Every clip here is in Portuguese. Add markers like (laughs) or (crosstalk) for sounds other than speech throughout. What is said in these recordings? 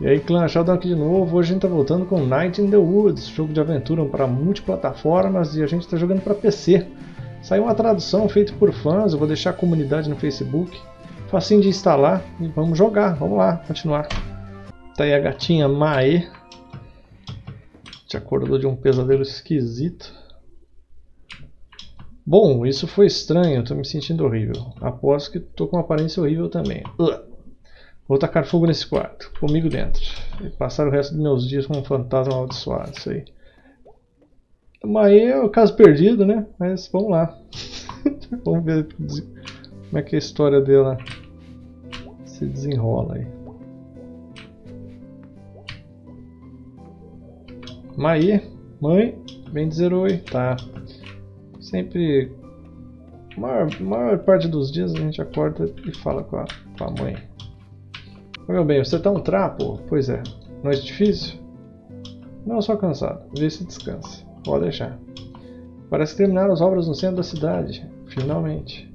E aí clã, Sheldon aqui de novo, hoje a gente tá voltando com Night in the Woods, jogo de aventura para multiplataformas e a gente está jogando para PC. Saiu uma tradução feita por fãs, eu vou deixar a comunidade no Facebook, facinho de instalar e vamos jogar, vamos lá, continuar. Tá aí a gatinha Mae, te acordou de um pesadelo esquisito. Bom, isso foi estranho, tô me sentindo horrível. Aposto que tô com uma aparência horrível também. Ugh. Vou tacar fogo nesse quarto, comigo dentro. E passar o resto dos meus dias com um fantasma amaldiçoado, isso aí. Mas é o caso perdido, né? Mas vamos lá. (laughs) vamos ver como é que a história dela se desenrola aí. Maê, mãe, vem dizer oi. Tá. Sempre. A maior, maior parte dos dias a gente acorda e fala com a, com a mãe. Meu bem, você tá um trapo? Pois é. Noite difícil? Não, só cansado. Vê se descanse. Pode deixar. Parece que terminaram as obras no centro da cidade. Finalmente.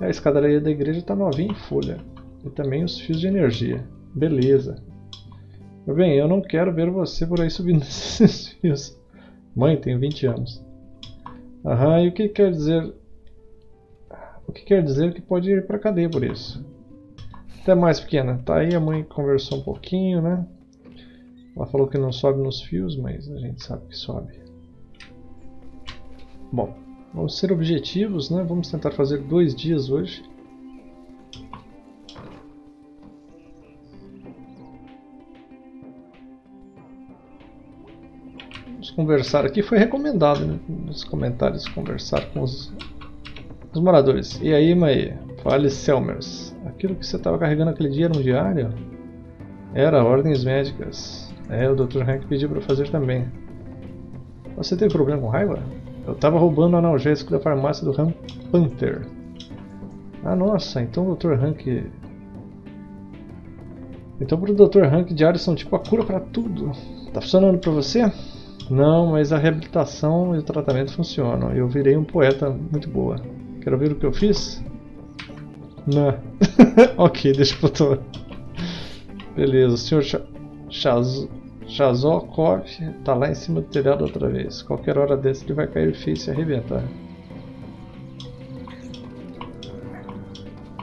A escadaria da igreja está novinha em folha. E também os fios de energia. Beleza. Meu bem, eu não quero ver você por aí subindo (laughs) esses fios. Mãe, tenho 20 anos. Aham, e o que quer dizer... O que quer dizer que pode ir para cadeia por isso? Até mais pequena. Tá aí, a mãe conversou um pouquinho, né? Ela falou que não sobe nos fios, mas a gente sabe que sobe. Bom, vamos ser objetivos, né? Vamos tentar fazer dois dias hoje. Vamos conversar aqui. Foi recomendado né? nos comentários conversar com os, os moradores. E aí, Maê? Fale, Selmers. Aquilo que você estava carregando aquele dia um diário? Era, ordens médicas. É, o Dr. Hank pediu para fazer também. Você teve problema com raiva? Eu estava roubando o analgésico da farmácia do Ram Panther. Ah, nossa, então o Dr. Hank... Então para o Dr. Hank diários são tipo a cura para tudo. Tá funcionando para você? Não, mas a reabilitação e o tratamento funcionam. Eu virei um poeta muito boa. Quero ver o que eu fiz? Não. (laughs) ok, deixa eu botar. Beleza, o senhor Chaz... Chazokov tá lá em cima do telhado outra vez. Qualquer hora dessa ele vai cair feio e se arrebentar.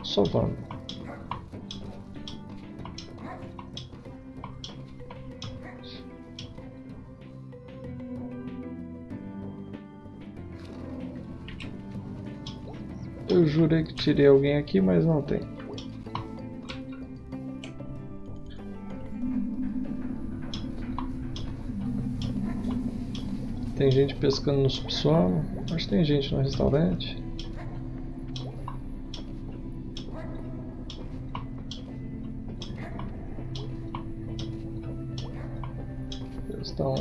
Só vamos. Jurei que tirei alguém aqui, mas não tem. Tem gente pescando no subsolo. Acho que tem gente no restaurante. Eles estão...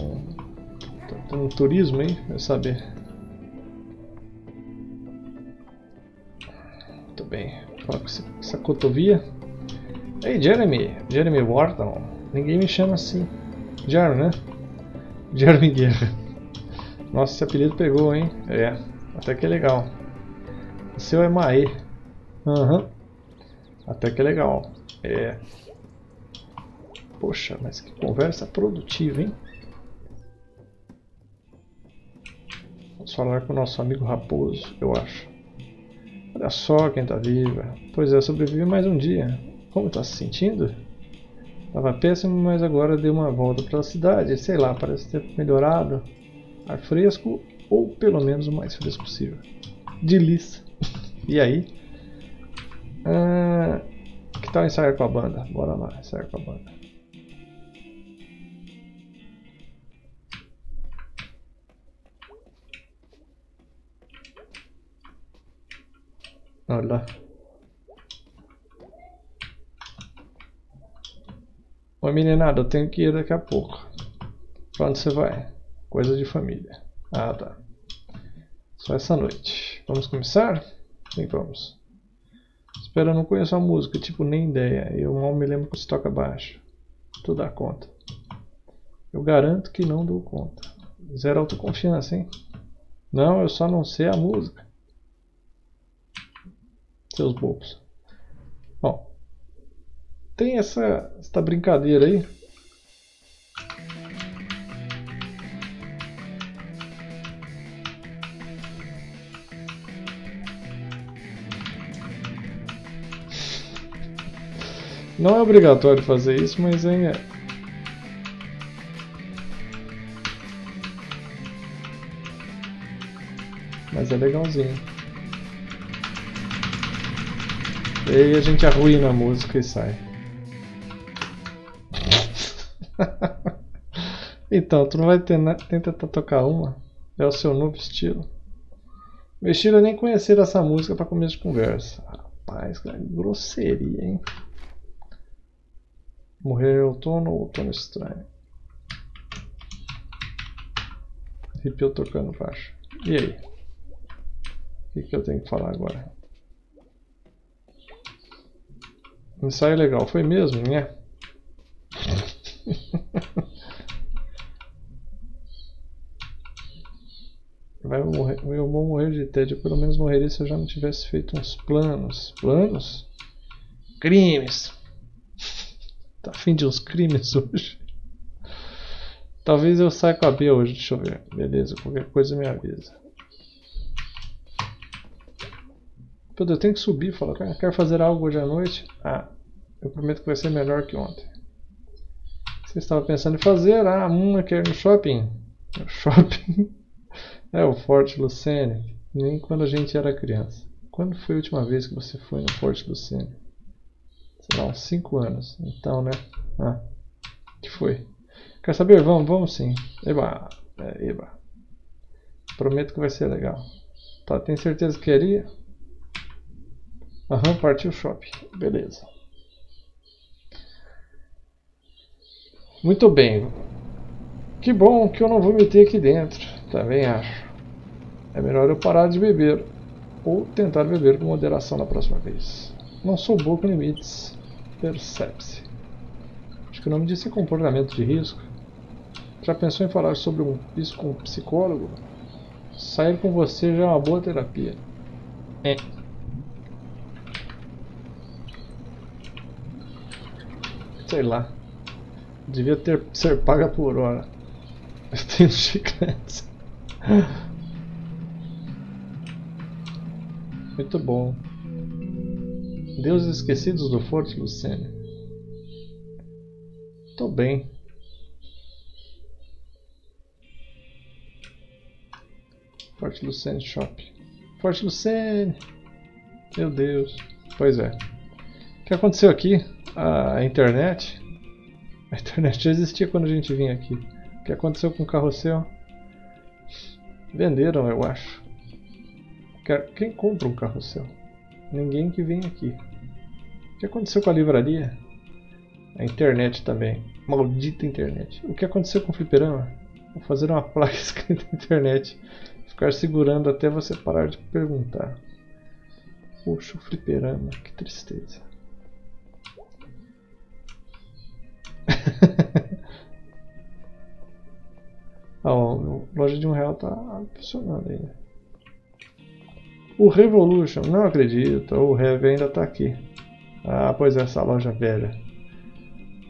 Estão tendo turismo aí, vai saber. Cotovia. Ei, Jeremy, Jeremy Wharton. Ninguém me chama assim. Jeremy, né? Jeremy Guerra. Nossa, esse apelido pegou, hein? É, até que é legal. O seu é Mae. Aham. Uhum. Até que é legal. É. Poxa, mas que conversa produtiva, hein? Vamos falar com o nosso amigo Raposo, eu acho. Olha só quem tá viva. Pois é, sobrevivi mais um dia. Como tá se sentindo? Tava péssimo, mas agora dei uma volta pela cidade. Sei lá, parece ter melhorado. Ar fresco, ou pelo menos o mais fresco possível. Delícia. e aí? Ah, que tal ensaiar com a banda? Bora lá, ensaiar com a banda. Olha Oi meninada, eu tenho que ir daqui a pouco. Pra onde você vai? Coisa de família. Ah tá. Só essa noite. Vamos começar? Sim, vamos. Espera, eu não conheço a música, tipo, nem ideia. Eu mal me lembro que se toca baixo. Tu dá conta. Eu garanto que não dou conta. Zero autoconfiança, hein? Não, eu só não sei a música. Seus bobos. Bom. tem essa, essa brincadeira aí. Não é obrigatório fazer isso, mas é. Mas é legalzinho. E aí a gente arruina a música e sai. (laughs) então, tu não vai ter tenta tocar uma. É o seu novo estilo. Meu estilo é nem conhecer essa música para começo de conversa. Rapaz, cara, grosseria, hein? Morrer em outono ou outono estranho? Arrepio tocando baixo. E aí? O que, que eu tenho que falar agora? Ensaio legal, foi mesmo, né? (laughs) Vai morrer, eu vou morrer de tédio, pelo menos morreria se eu já não tivesse feito uns planos. Planos? Crimes! (laughs) Tá afim de uns crimes hoje? Talvez eu saia com a Bia hoje, deixa eu ver. Beleza, qualquer coisa me avisa. Pô, eu tenho que subir falar, quero fazer algo hoje à noite? Ah, eu prometo que vai ser melhor que ontem. Você estava pensando em fazer? Ah, uma quer ir no shopping. (laughs) Shopping? é o Forte Lucene. Nem quando a gente era criança. Quando foi a última vez que você foi no Forte Lucene? sei lá, uns 5 anos. Então, né? Ah, que foi? Quer saber? Vamos, vamos sim. Eba, é, eba. Prometo que vai ser legal. Tá, tem certeza que queria? Aham, partiu o shopping. Beleza. Muito bem. Que bom que eu não vou meter aqui dentro. Também acho. É melhor eu parar de beber. Ou tentar beber com moderação na próxima vez. Não sou bom com limites. Percebe-se. Acho que o nome disso é comportamento de risco. Já pensou em falar sobre um, isso com um psicólogo? Sair com você já é uma boa terapia. É. Sei lá. Devia ter ser paga por hora. Eu tenho (laughs) chicletes. Muito bom. Deuses esquecidos do Forte Lucene. Tô bem. Forte Lucene Shop. Forte Lucene! Meu Deus. Pois é. O que aconteceu aqui? A internet. A internet já existia quando a gente vinha aqui. O que aconteceu com o carrossel? Venderam, eu acho. Quem compra um carrossel? Ninguém que vem aqui. O que aconteceu com a livraria? A internet também. Maldita internet. O que aconteceu com o fliperama? Vou fazer uma (laughs) placa escrita internet. Ficar segurando até você parar de perguntar. Poxa, o fliperama. Que tristeza. Ah, a loja de um real tá funcionando ainda. O Revolution, não acredito, o Rev ainda tá aqui. Ah, pois é, essa loja velha.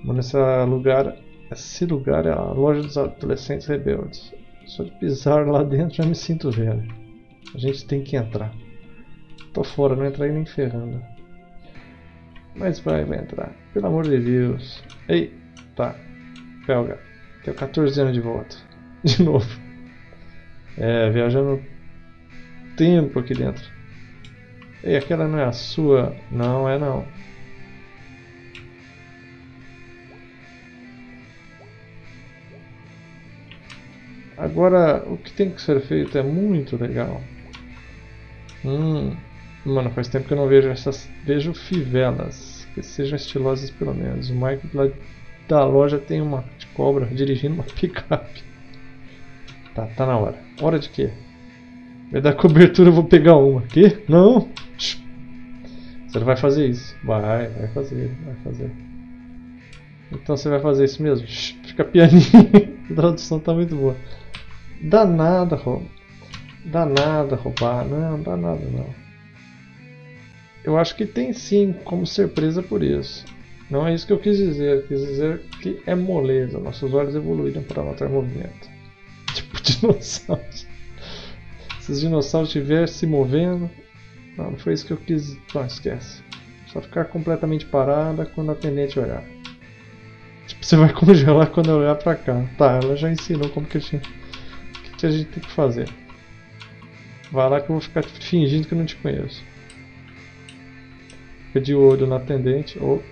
Mano, esse lugar, esse lugar é a loja dos adolescentes rebeldes. Só de pisar lá dentro já me sinto velho. A gente tem que entrar. Tô fora, não entrei nem ferrando. Mas vai, vai entrar. Pelo amor de Deus. Ei, tá. Pelga. Tenho 14 anos de volta. (laughs) De novo. É, viajando tempo aqui dentro. Ei, aquela não é a sua. Não é não. Agora, o que tem que ser feito é muito legal. Hum, mano, faz tempo que eu não vejo essas. Vejo fivelas. Que sejam estilosas pelo menos. O Mike da loja tem uma de cobra dirigindo uma (laughs) picape. Tá, tá na hora. Hora de quê? Vai dar cobertura, eu vou pegar uma. Que? Não! Você não vai fazer isso. Vai, vai fazer, vai fazer. Então você vai fazer isso mesmo? Fica pianinho. (laughs) A tradução tá muito boa. Dá nada, roubar. Dá nada roubar. Não, dá nada não. Eu acho que tem sim como ser presa por isso. Não é isso que eu quis dizer. Eu quis dizer que é moleza. Nossos olhos evoluíram para notar movimento. (laughs) Tipo dinossauros. Se os dinossauros estiverem se movendo. Não, não foi isso que eu quis. Não, esquece. Só ficar completamente parada quando a atendente olhar. Tipo, você vai (laughs) congelar quando eu olhar pra cá. Tá, ela já ensinou como que a gente, que a gente tem que fazer. Vai lá que eu vou ficar fingindo que eu não te conheço. Fica de olho na atendente. Ou...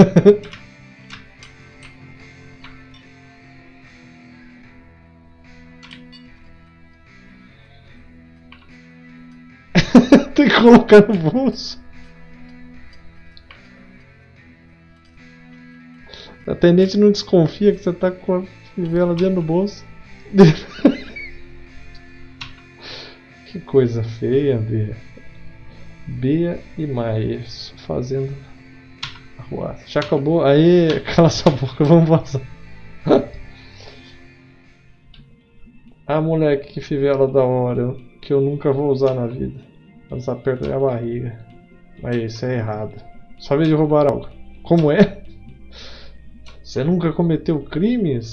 (laughs) tem que colocar no bolso. A atendente não desconfia que você tá com a fivela dentro do bolso. (laughs) que coisa feia, Bia. Bia e Maia fazendo arruaça. Já acabou? Aí, (laughs) cala sua boca, vamos vazar. (laughs) ah, moleque, que fivela da hora, que eu nunca vou usar na vida. Elas apertam minha barriga. Mas isso é errado. Só de roubar algo. Como é? Você nunca cometeu crimes?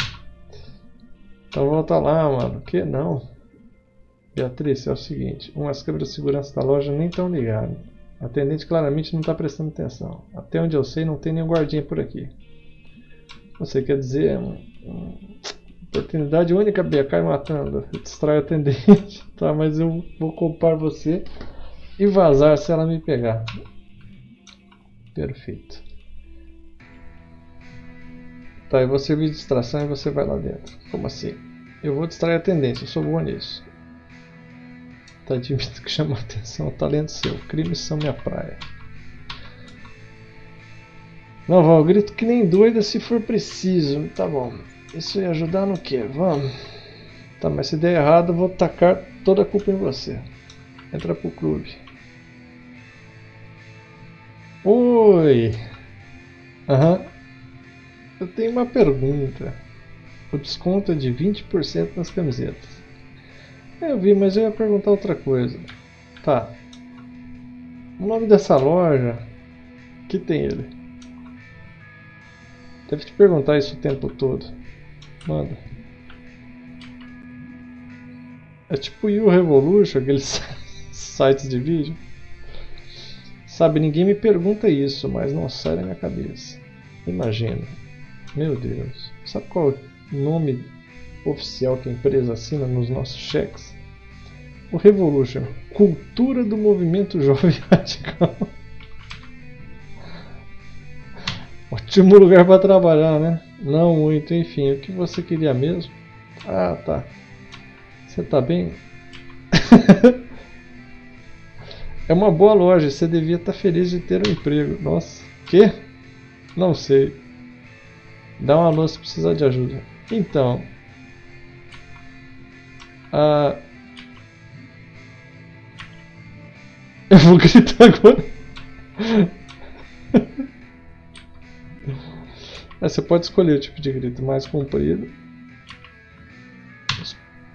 Então volta lá, mano. Que não? Beatriz, é o seguinte: umas câmeras de segurança da loja nem estão ligadas. A atendente claramente não está prestando atenção. Até onde eu sei, não tem nenhum guardinha por aqui. Você quer dizer. Hum, oportunidade única, Bia, cai matando. Distrai a atendente. (laughs) tá, mas eu vou culpar você e vazar se ela me pegar. Perfeito. Tá, eu vou servir de distração e você vai lá dentro. Como assim? Eu vou distrair a tendência, eu sou bom nisso. Tá admito (laughs) que chama atenção, talento seu. Crimes são minha praia. Não, Val, grito que nem doida se for preciso. Tá bom. Isso ia ajudar no que? Vamos. Tá, mas se der errado, eu vou tacar toda a culpa em você. Entra pro clube. Oi! Aham. Uhum. Eu tenho uma pergunta. O desconto é de 20% nas camisetas. Eu vi, mas eu ia perguntar outra coisa. Tá. O nome dessa loja. Que tem ele? Deve te perguntar isso o tempo todo. Manda. É tipo o Revolution, aqueles (laughs) sites de vídeo. Sabe, ninguém me pergunta isso, mas não sai da minha cabeça. Imagina, meu Deus. Sabe qual é o nome oficial que a empresa assina nos nossos cheques? O Revolution. Cultura do movimento (laughs) jovem radical. Ótimo lugar para trabalhar, né? Não muito, enfim. O que você queria mesmo? Ah, tá. Você tá bem? (laughs) é uma boa loja. Você devia estar tá feliz de ter um emprego. Nossa. Que? Não sei. Dá uma alô se precisar de ajuda. Então. Uh, eu vou gritar agora. é, você pode escolher o tipo de grito mais comprido.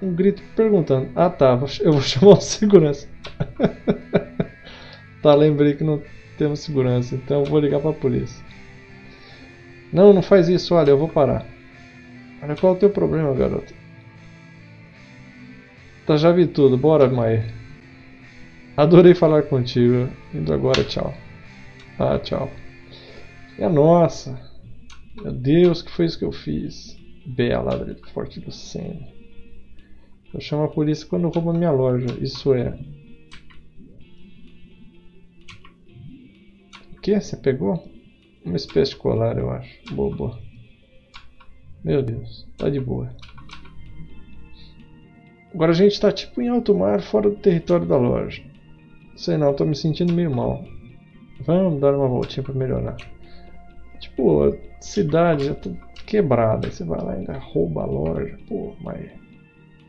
Um grito perguntando. Ah tá, eu vou (laughs) chamar o segurança. tá, lembrei que não temos segurança, então eu vou ligar pra polícia. Não, não faz isso, olha, eu vou parar. Olha, qual é o teu problema, garoto? Tá, já vi tudo, bora, Mai. Adorei falar contigo. Indo agora, tchau. Ah, tchau. A nossa. Meu Deus, que foi isso que eu fiz? Bela forte do Senna. Eu chamo a polícia quando rouba minha loja. Isso é. O que? Você pegou? Uma espécie de colar, eu acho. Boa, boa. Meu Deus, tá de boa. Agora a gente tá tipo em alto mar, fora do território da loja. Sei não, tô me sentindo meio mal. Vamos dar uma voltinha pra melhorar. Tipo, a cidade já tá quebrada. Você vai lá e ainda rouba a loja. Pô, mas...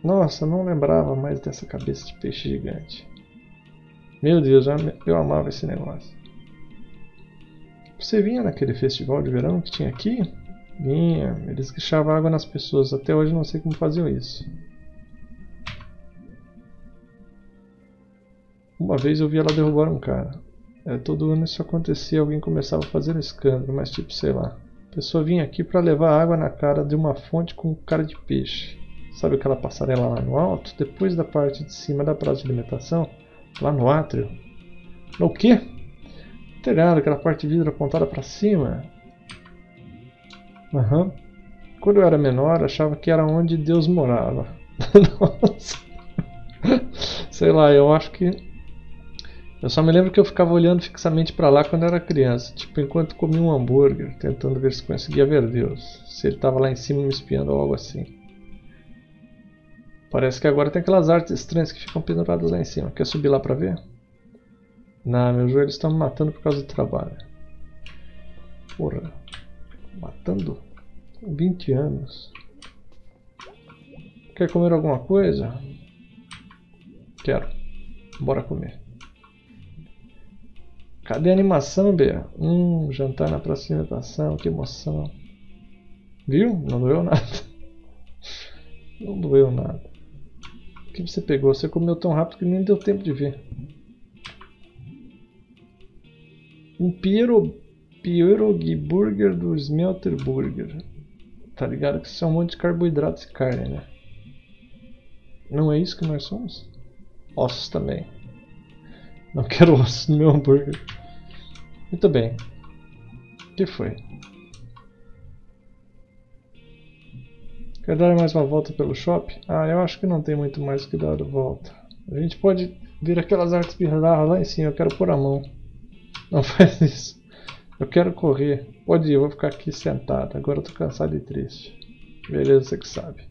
Nossa, não lembrava mais dessa cabeça de peixe gigante. Meu Deus, eu amava esse negócio. Você vinha naquele festival de verão que tinha aqui? Vinha, eles deixavam água nas pessoas. Até hoje não sei como faziam isso. Uma vez eu vi ela derrubar um cara. É, todo ano isso acontecia, alguém começava a fazer um escândalo, mas tipo, sei lá. A pessoa vinha aqui para levar água na cara de uma fonte com cara de peixe. Sabe aquela passarela lá no alto? Depois da parte de cima da praça de alimentação? Lá no átrio? No quê? Telhado, aquela parte de vidro apontada para cima? Aham. Uhum. Quando eu era menor, achava que era onde Deus morava. (laughs) Nossa. Sei lá, eu acho que. Eu só me lembro que eu ficava olhando fixamente para lá quando era criança, tipo enquanto comia um hambúrguer, tentando ver se conseguia ver Deus, se ele estava lá em cima me espiando ou algo assim. Parece que agora tem aquelas artes estranhas que ficam penduradas lá em cima. Quer subir lá para ver? Não, meus joelhos estão me matando por causa do trabalho. Porra. Matando? 20 anos. Quer comer alguma coisa? Quero. Bora comer. Cadê a animação, Bea? Hum, jantar na próxima alimentação, que emoção. Viu? Não doeu nada. (laughs) Não doeu nada. O que você pegou? Você comeu tão rápido que nem deu tempo de ver. Um Piero, Pierogi Burger do Smelter Burger. Tá ligado que isso é um monte de carboidratos e carne, né? Não é isso que nós somos? Ossos também. Não quero (laughs) ossos no meu hambúrguer. Muito bem. O que foi? Quer dar mais uma volta pelo shopping? Ah, eu acho que não tem muito mais que dar volta. A gente pode vir aquelas artes bizarras lá em cima. Eu quero pôr a mão. Não (laughs) faz isso. Eu quero correr. Pode ir, eu vou ficar aqui sentado. Agora eu tô cansado e triste. Beleza, você que sabe.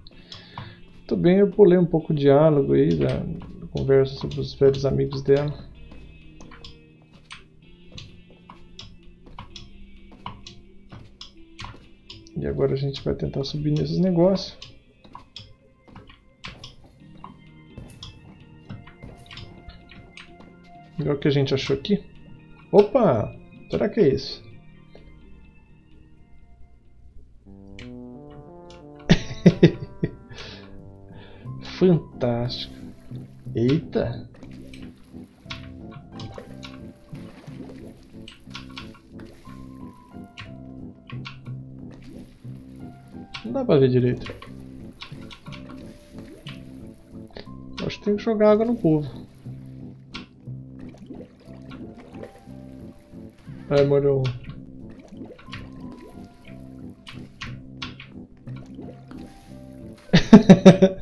Tudo bem, eu pulei um pouco o diálogo aí da conversa sobre os velhos amigos dela. E agora a gente vai tentar subir nesses negócios. Olha o que a gente achou aqui. Opa! Será que é isso? (laughs) Fantástico. Eita! Não dá pra ver direito. Acho que tem que jogar água no povo. Aí morreu (laughs)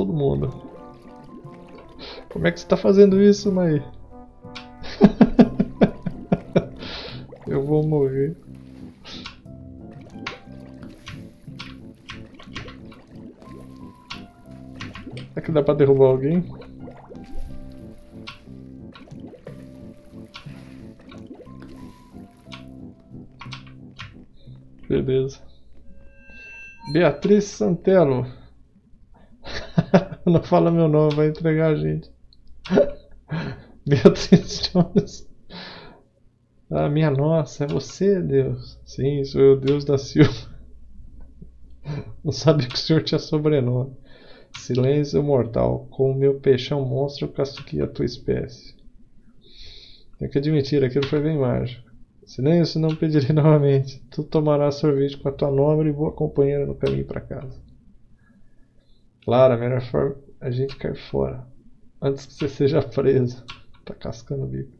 todo mundo. Como é que você tá fazendo isso, Mai? (laughs) Eu vou morrer. Será que dá pra derrubar alguém? Beleza. Beatriz Santelo. (laughs) Não fala meu nome, vai entregar a gente. (laughs) Beatriz Jones. Ah, minha nossa, é você, Deus? Sim, sou eu, Deus da Silva. (laughs) Não sabia que o senhor tinha sobrenome. Silêncio mortal, com o meu peixão monstro eu castiguei a tua espécie. Tenho que admitir, aquilo foi bem mágico. Silêncio, não pedirei novamente. Tu tomarás sorvete com a tua nobre e boa companheira no caminho para casa. Claro, a melhor forma é a gente cair fora. Antes que você seja (laughs) preso. Tá cascando o bico.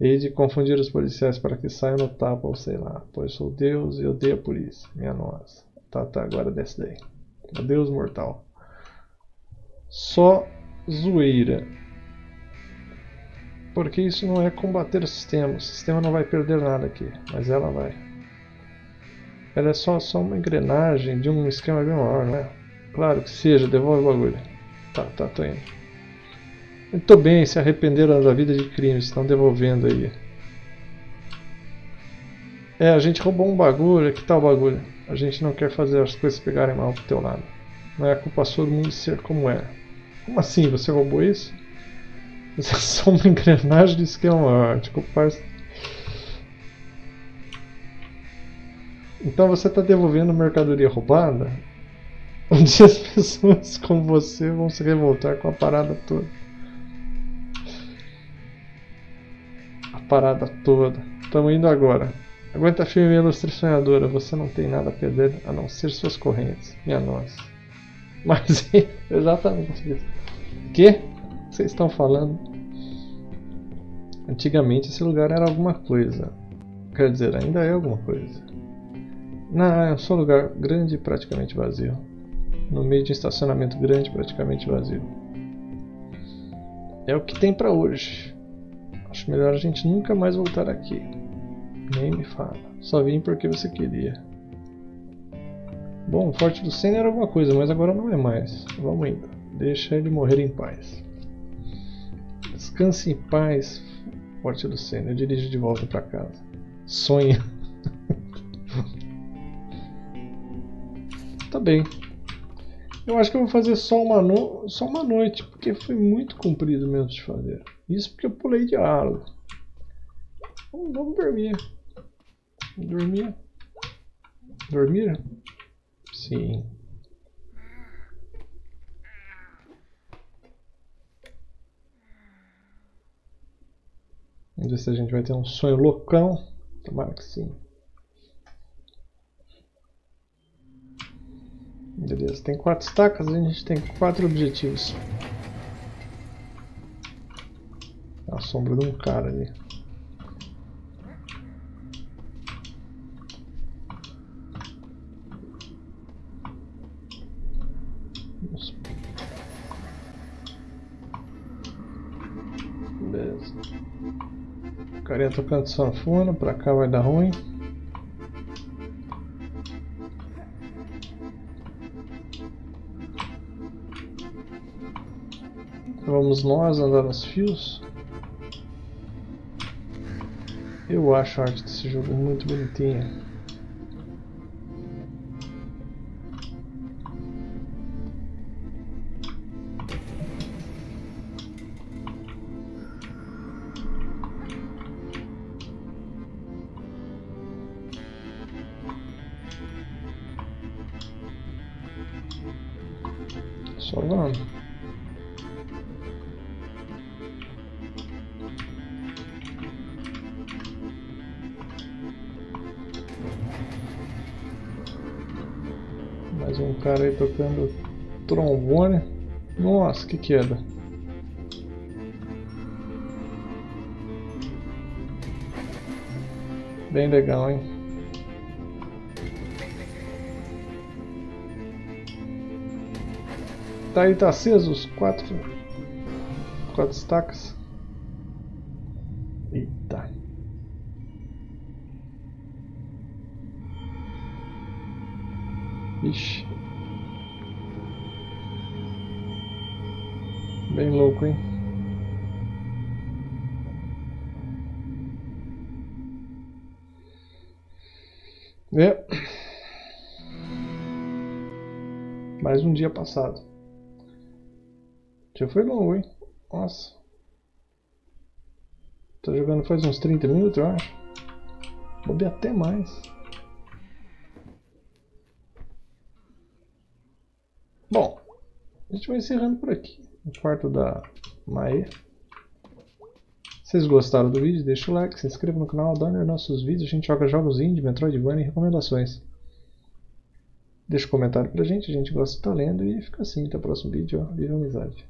Hei de confundir os policiais para que saiam no tapa ou sei lá. Pois sou Deus e odeio a polícia. Minha nossa. Tá, tá, agora desce daí. Adeus, mortal. Só zoeira. Porque isso não é combater o sistema. O sistema não vai perder nada aqui. Mas ela vai. Ela é só, só uma engrenagem de um esquema bem maior, não é? Claro que seja, devolve o bagulho. Tá, tá, tô indo. Muito bem, se arrependeram da vida de crimes, estão devolvendo aí. É, a gente roubou um bagulho, que tal bagulho? A gente não quer fazer as coisas pegarem mal pro teu lado. Não é culpa sua do mundo ser como é. Como assim? Você roubou isso? Isso é só uma (laughs) engrenagem de esquema maior. Tipo, Desculpa, Então você está devolvendo mercadoria roubada? (laughs) Onde as pessoas como você vão se revoltar com a parada toda. A parada toda. Estamos indo agora. Aguenta firme, ilustre sonhadora. Você não tem nada a perder a não ser suas correntes. Minha nossa. (laughs) Mas (laughs) exatamente isso. Que? Vocês estão falando? Antigamente esse lugar era alguma coisa. Quer dizer, ainda é alguma coisa. Não, é só um lugar grande e praticamente vazio. No meio de um estacionamento grande, praticamente vazio. É o que tem para hoje. Acho melhor a gente nunca mais voltar aqui. Nem me fala. Só vim porque você queria. Bom, o Forte do Senna era alguma coisa, mas agora não é mais. Vamos indo. Deixa ele morrer em paz. Descanse em paz, Forte do Senna. Eu dirijo de volta para casa. Sonha. (laughs) tá bem. Eu acho que eu vou fazer só uma, no... só uma noite, porque foi muito comprido mesmo de fazer. Isso porque eu pulei de diálogo. Vamos, vamos dormir. Dormir? Dormir? Sim. Vamos ver se a gente vai ter um sonho loucão. Tomara que sim. Beleza, tem quatro estacas, a gente tem quatro objetivos. A sombra de um cara ali. Beleza. O tocando sanfona, pra cá vai dar ruim. Vamos nós andar nos fios. Eu acho a arte desse jogo muito bonitinha. Mais um cara aí tocando trombone. Nossa, que queda. Bem legal, hein? Tá aí, tá aceso os quatro, quatro estacas. É. Mais um dia passado. Já foi longo, hein? Nossa. Tá jogando faz uns 30 minutos, eu acho. Vou até mais. Bom, a gente vai encerrando por aqui. O quarto da Mae. Vocês gostaram do vídeo, deixa o like, se inscreva no canal, dá nossos vídeos. A gente joga jogos indie, Metroidvania e recomendações. Deixa um comentário pra gente, a gente gosta de estar lendo e fica assim. Até o próximo vídeo. Ó. Viva a amizade.